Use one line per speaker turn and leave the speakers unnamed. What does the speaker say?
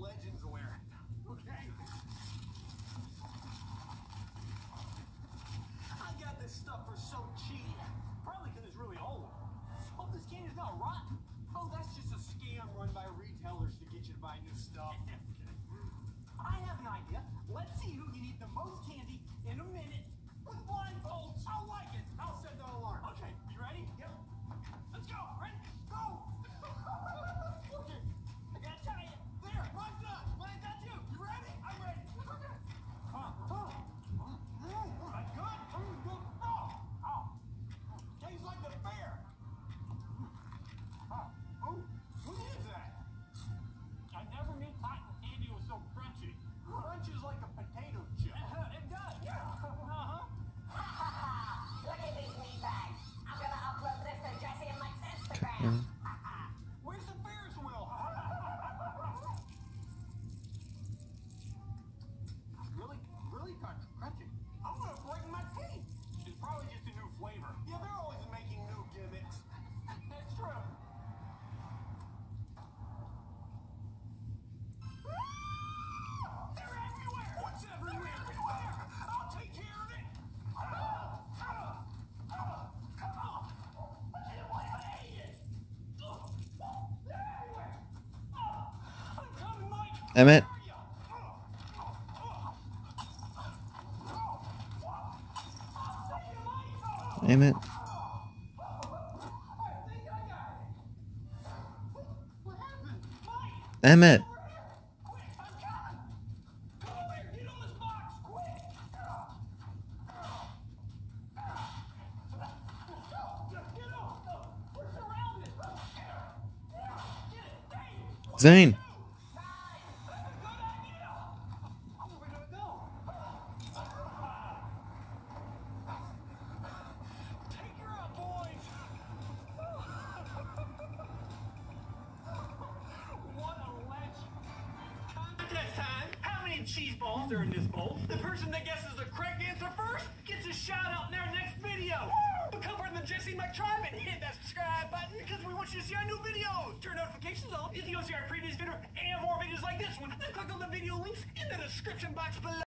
legends wear it. Where's
Emmett. Emmett. Emmett. Zane.
Time. Cheese balls are in this bowl? The person that guesses the correct answer first gets a shout out in our next video. Become part of the Jesse Mike tribe and hit that subscribe button because we want you to see our new videos. Turn notifications on. If you can go see our previous video and more videos like this one. Then click on the video links in the description box below.